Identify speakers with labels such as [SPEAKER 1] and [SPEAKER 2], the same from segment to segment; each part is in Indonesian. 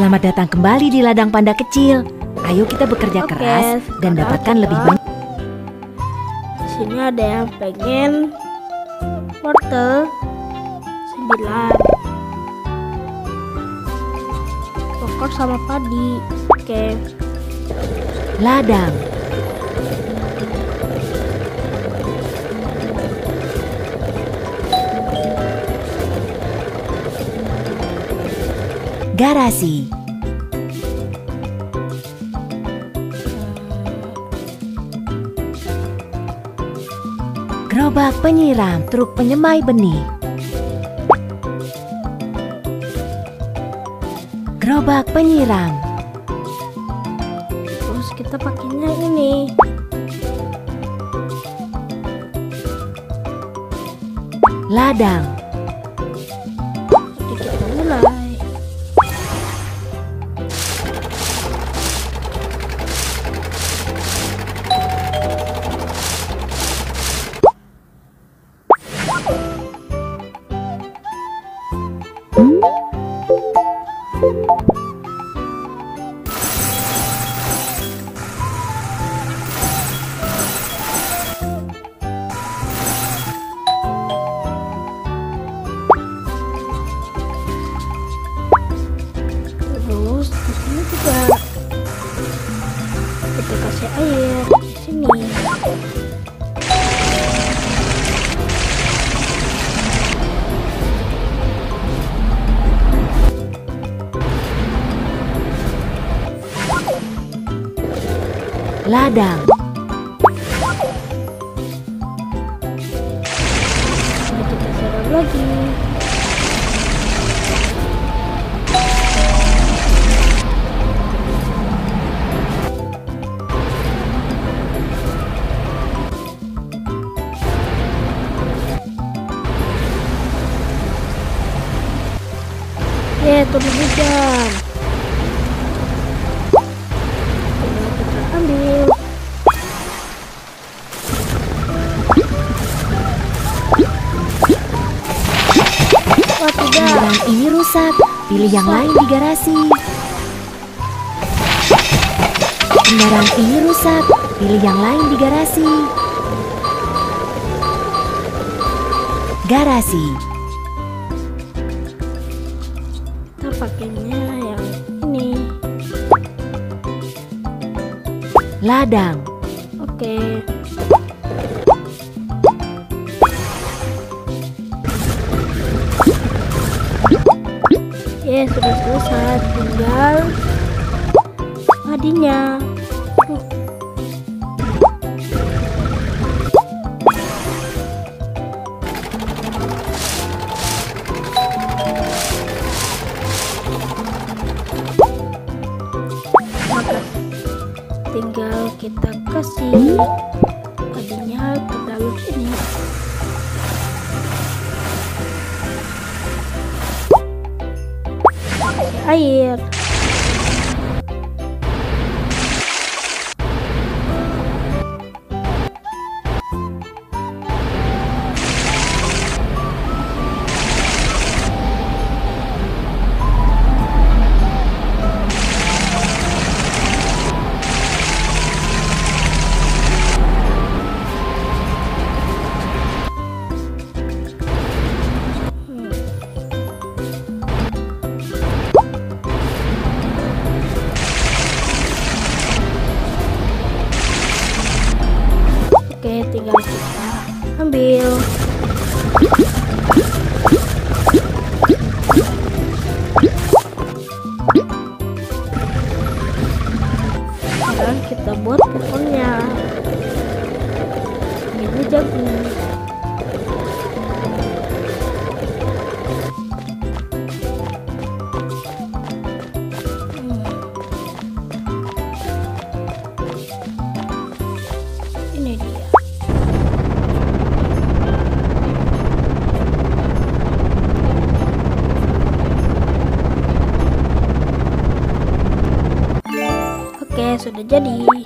[SPEAKER 1] Selamat datang kembali di ladang panda kecil. Ayo kita bekerja
[SPEAKER 2] Oke,
[SPEAKER 1] keras dan dapatkan
[SPEAKER 2] kita-
[SPEAKER 1] lebih banyak.
[SPEAKER 2] Di sini ada yang pengen wortel 9 Pokok sama padi Oke
[SPEAKER 1] Ladang, garasi, gerobak penyiram, truk penyemai benih, gerobak penyiram,
[SPEAKER 2] Terus kita pakainya ini.
[SPEAKER 1] Ladang, ladang,
[SPEAKER 2] kita turun hujan.
[SPEAKER 1] Rusak. Pilih yang lain di garasi. Kendaraan ini rusak. Pilih yang lain di garasi. Garasi,
[SPEAKER 2] Kita pakainya yang ini.
[SPEAKER 1] ladang,
[SPEAKER 2] Oke. Ya sudah selesai, tinggal padinya. Tinggal kita kasih padinya ke dalam sini. Air. Jadi.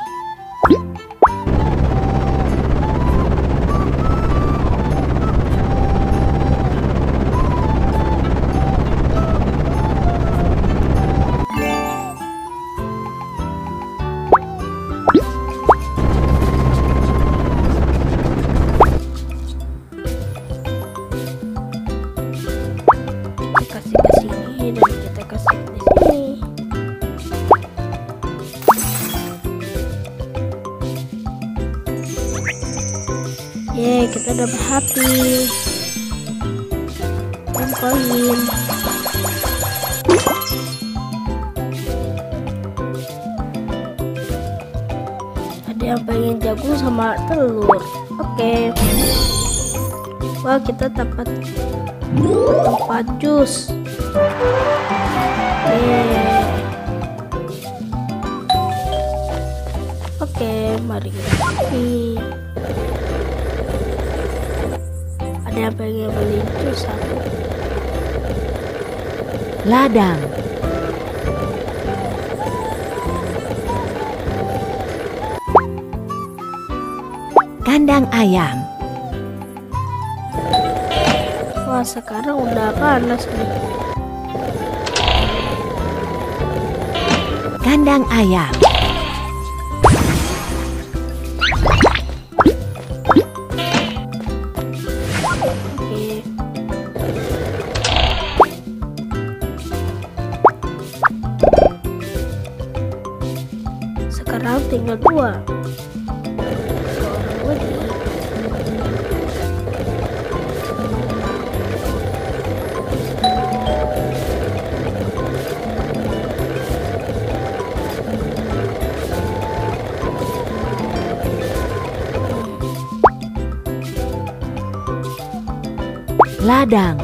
[SPEAKER 2] Dapat hati. Dan koin. Ada yang pengen jagung sama telur. Oke. Wah, kita dapat tempat jus. Oke. Oke, mari kita kopi. Yang pengen beli jus satu.
[SPEAKER 1] Ladang. Kandang ayam.
[SPEAKER 2] Wah, sekarang udah panas nih.
[SPEAKER 1] Kandang ayam.
[SPEAKER 2] Sekarang tinggal dua. Seorang lagi.
[SPEAKER 1] Ladang.
[SPEAKER 2] Oke.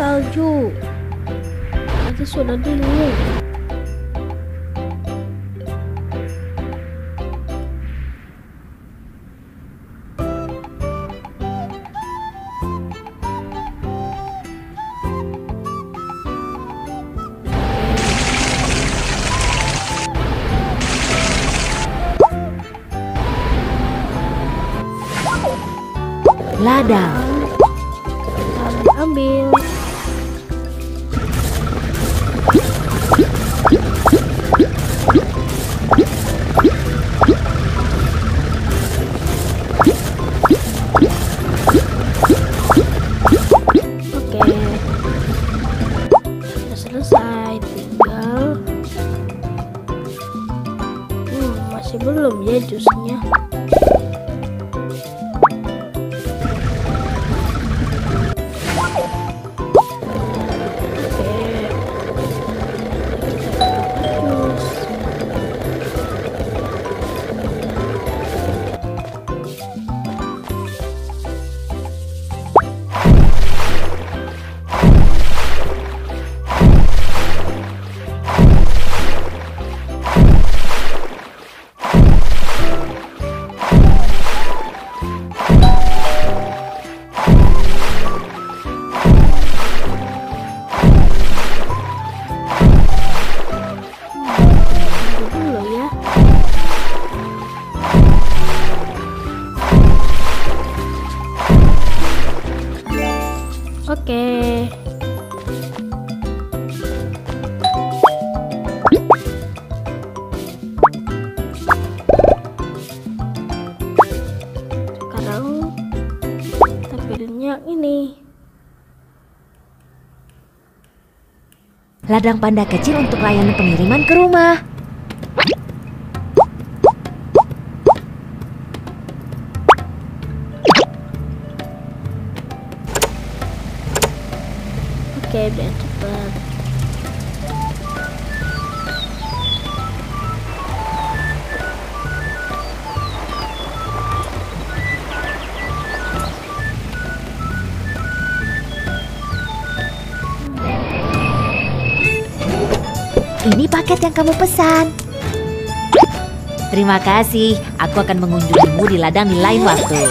[SPEAKER 2] salju. Nanti sudah dingin.
[SPEAKER 1] Ladang.
[SPEAKER 2] Ambil.
[SPEAKER 1] Ladang panda kecil untuk layanan pengiriman ke rumah.
[SPEAKER 2] Oke, biar cepat.
[SPEAKER 1] Paket yang kamu pesan. Terima kasih, aku akan mengunjungimu di ladang di lain waktu.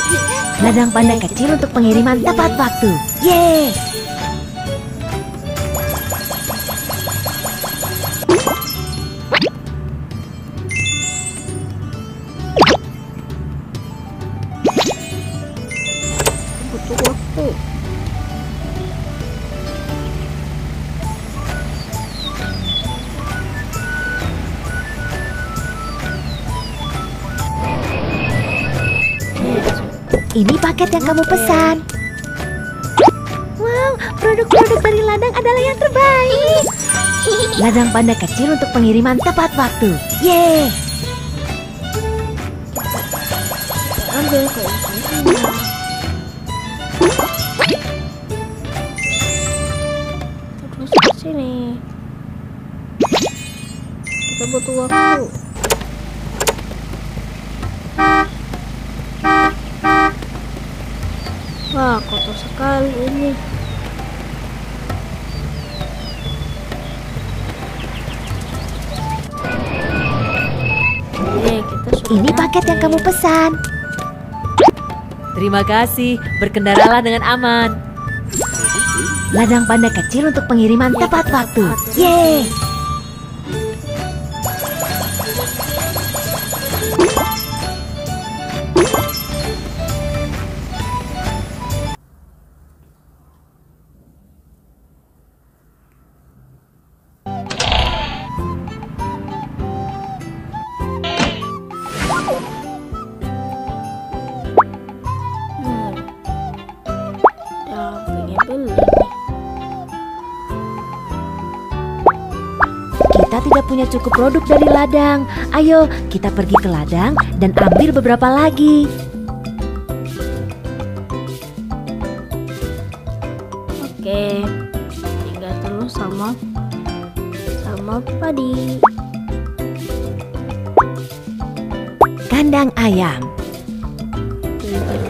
[SPEAKER 1] Ladang panda kecil untuk pengiriman tepat waktu. Yeay! Ini paket yang kamu pesan. Wow, produk-produk dari ladang adalah yang terbaik. Ladang panda kecil untuk pengiriman tepat waktu. Yeay!
[SPEAKER 2] Ambil. Terus sini. Kita butuh waktu. Wah, kotor sekali ini. Oke, kita sudah
[SPEAKER 1] Ini paket yang kamu pesan.
[SPEAKER 3] Terima kasih, berkendaralah dengan aman.
[SPEAKER 1] Ladang panda kecil untuk pengiriman tepat waktu. Yeay! Tidak punya cukup produk dari ladang. Ayo, kita pergi ke ladang dan ambil beberapa lagi.
[SPEAKER 2] Oke, tinggal terus sama sama padi.
[SPEAKER 1] Kandang ayam.
[SPEAKER 2] Beli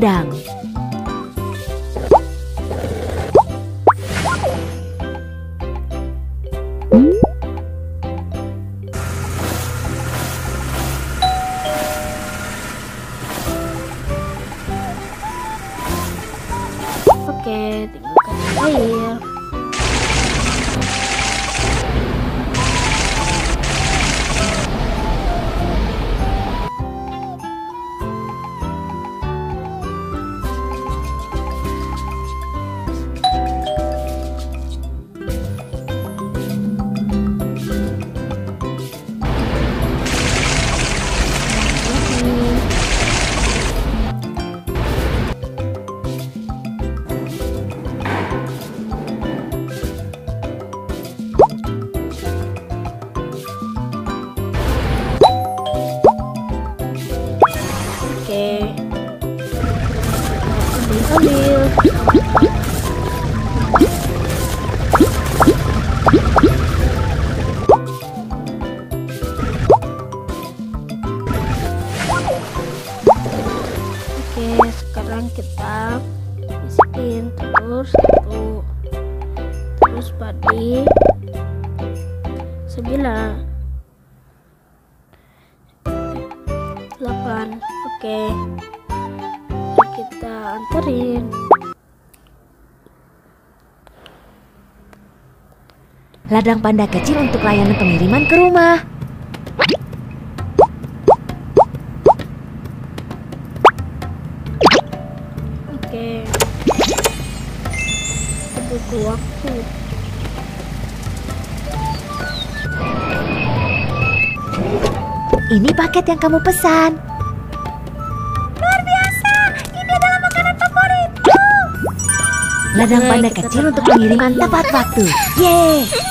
[SPEAKER 2] Padi. Oke, kita anterin.
[SPEAKER 1] Ladang panda kecil untuk layanan pengiriman ke rumah.
[SPEAKER 2] Oke. butuh waktu.
[SPEAKER 1] Ini paket yang kamu pesan. Ladang panda kecil untuk pengiriman tepat waktu. Yeay!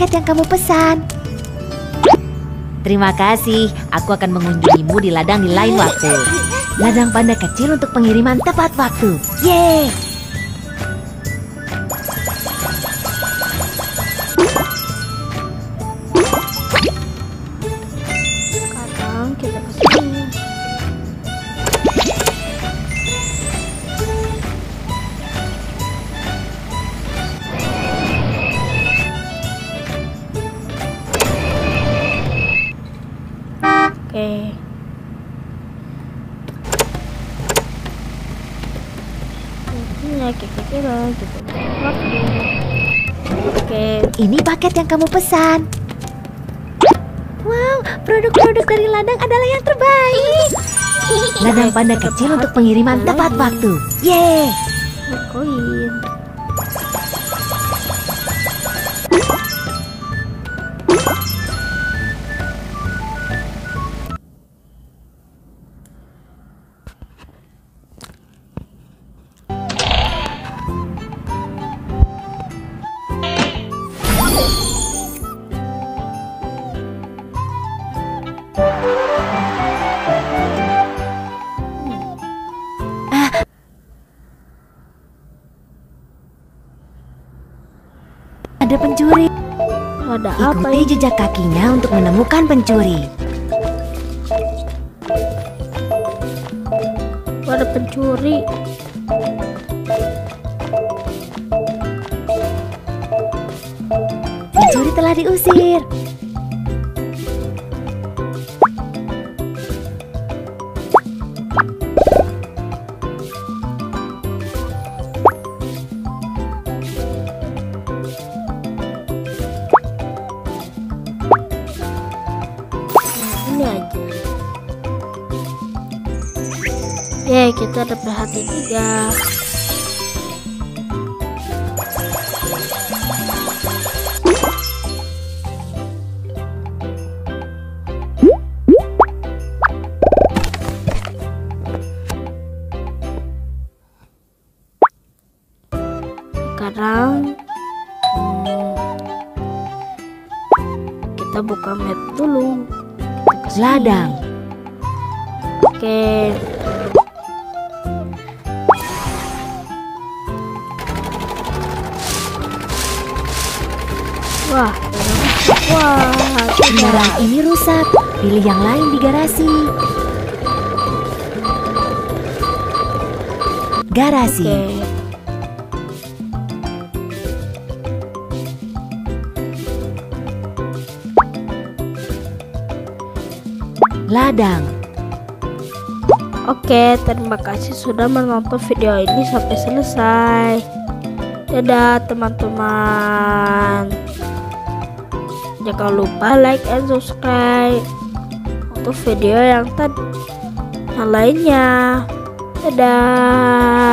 [SPEAKER 1] Paket yang kamu pesan.
[SPEAKER 3] Terima kasih, aku akan mengunjungimu di ladang di lain waktu.
[SPEAKER 1] Ladang panda kecil untuk pengiriman tepat waktu. Yeay! Paket yang kamu pesan. Wow, produk-produk dari ladang adalah yang terbaik. Ladang panda kecil untuk pengiriman tepat waktu. Yeay!
[SPEAKER 2] koin.
[SPEAKER 1] Ada
[SPEAKER 2] apa
[SPEAKER 1] Ikuti jejak kakinya untuk menemukan pencuri.
[SPEAKER 2] Ada pencuri.
[SPEAKER 1] Pencuri telah diusir.
[SPEAKER 2] Yeay, kita dapat hati tiga.
[SPEAKER 1] Pilih yang lain di garasi. Garasi.
[SPEAKER 2] Oke.
[SPEAKER 1] Ladang.
[SPEAKER 2] Oke, terima kasih sudah menonton video ini sampai selesai. Dadah teman-teman. Jangan lupa like and subscribe untuk video yang tadi yang lainnya. Dadah.